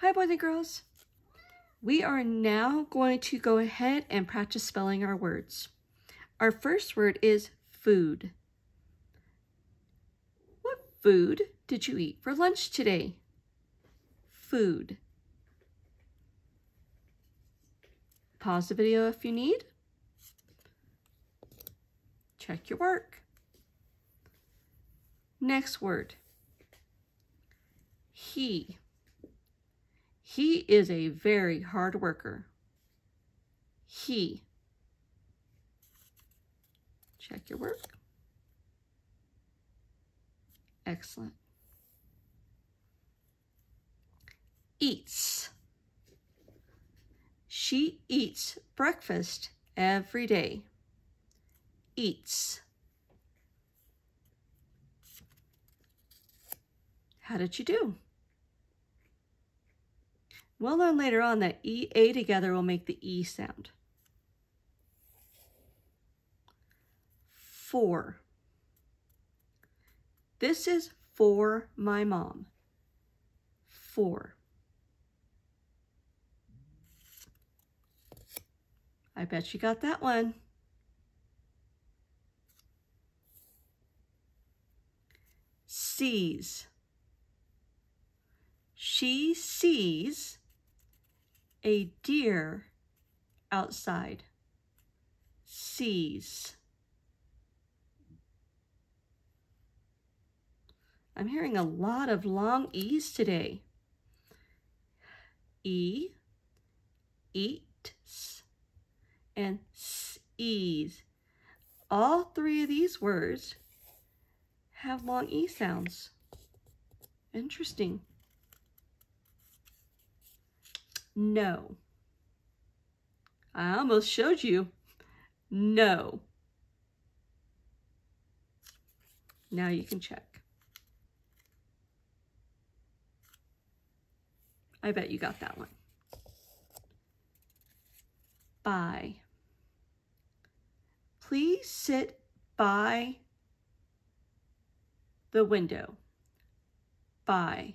Hi, boys and girls. We are now going to go ahead and practice spelling our words. Our first word is food. What food did you eat for lunch today? Food. Pause the video if you need. Check your work. Next word. He. He is a very hard worker. He. Check your work. Excellent. Eats. She eats breakfast every day. Eats. How did you do? We'll learn later on that E, A together will make the E sound. Four. This is for my mom. Four. I bet you got that one. Sees. She sees a deer outside. Sees. I'm hearing a lot of long E's today. E, eats, and ease. All three of these words have long E sounds. Interesting. No. I almost showed you. No. Now you can check. I bet you got that one. By. Please sit by the window. By.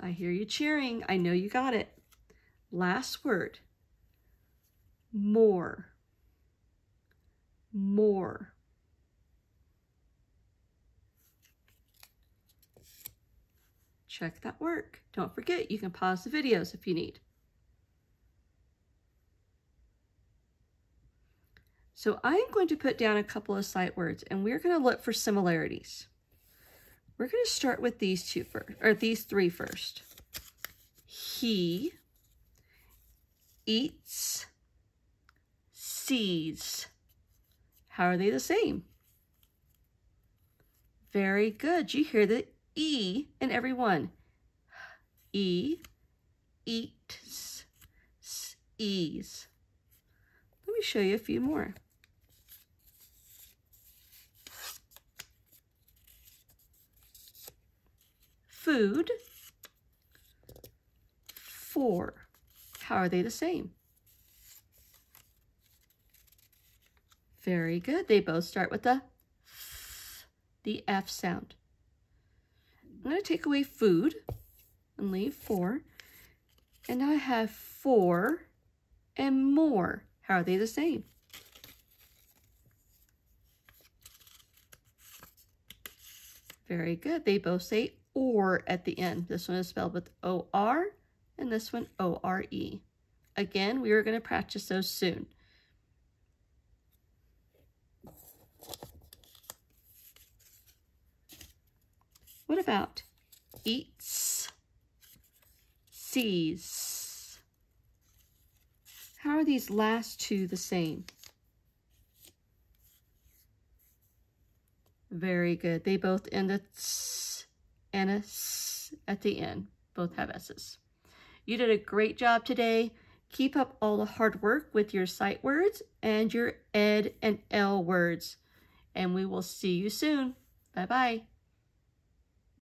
I hear you cheering. I know you got it. Last word. More. More. Check that work. Don't forget, you can pause the videos if you need. So I'm going to put down a couple of sight words and we're going to look for similarities. We're going to start with these two first, or these three first. He eats, seeds. How are they the same? Very good. You hear the E in every one. E, eats, ease. Let me show you a few more. Food. For. How are they the same? Very good. They both start with the f, the F sound. I'm going to take away food and leave four. And I have four and more. How are they the same? Very good. They both say or at the end. This one is spelled with O-R and this one O-R-E. Again, we are going to practice those soon. What about eats, sees? How are these last two the same? Very good. They both end with and a S at the end. Both have S's. You did a great job today. Keep up all the hard work with your sight words and your ed and ell words. And we will see you soon. Bye-bye.